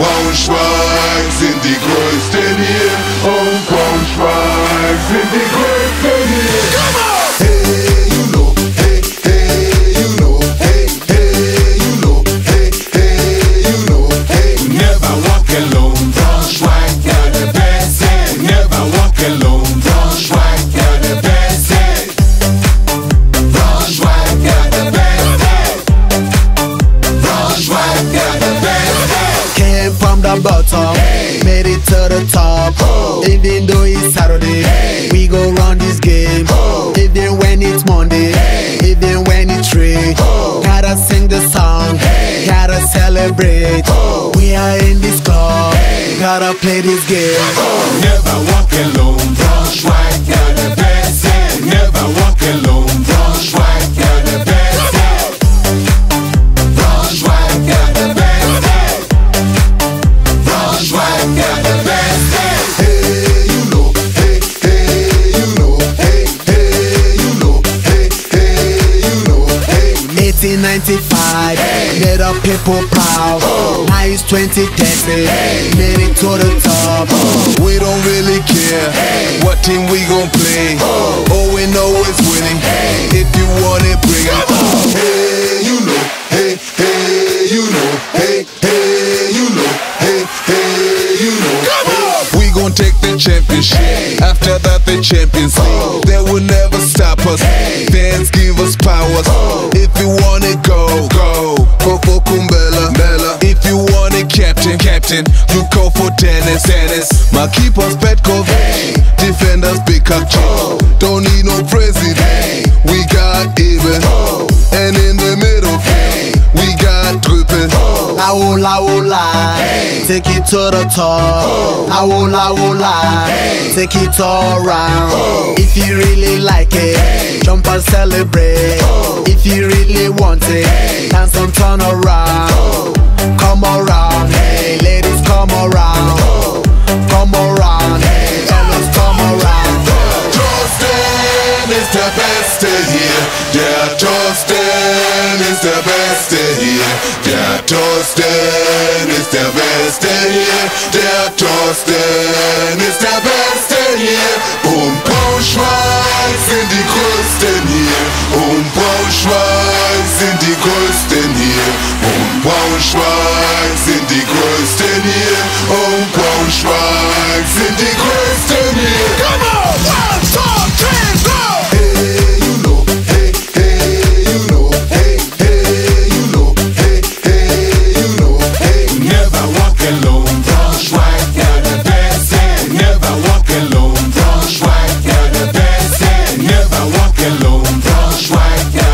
Braunschweig sind die Größten hier. Und Braunschweig sind die the bottom, made it to the top. Even though it's Saturday, we go run this game. Even when it's Monday, even when it's rain. Gotta sing the song, gotta celebrate. We are in this club, gotta play this game. Never walk alone, Braunschweig got 1895, made up people proud. Now it's 2030, made it to the top. We don't really care what team we gon' play. All we know is winning. If you want it, bring it. Hey, you know, hey, hey, you know, hey, hey, you know, hey, hey, you know. Come on! We gon' take the championship. After that, the Champions League. They will never us. Fans give us powers. If you want it, go, go. Go for Bella. If you want it, captain, captain. You go for Dennis, Dennis. My keeper's Petkov. Defenders, big Don't need no president. We got even. And in the middle, we got won't lie, won't lie. Take it to the top. I won't lie, won't lie. Take it all round. If you really like it, jump and celebrate. If you really want it, ist der Beste hier. Der Thorsten ist der Beste hier. Der Thorsten ist der Beste hier. Und Braunschweig sind die Größten hier. Und Braunschweig sind die Größten hier. Und Braunschweig sind die Größten hier. Alone, Braunschweig